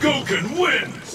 Goken wins!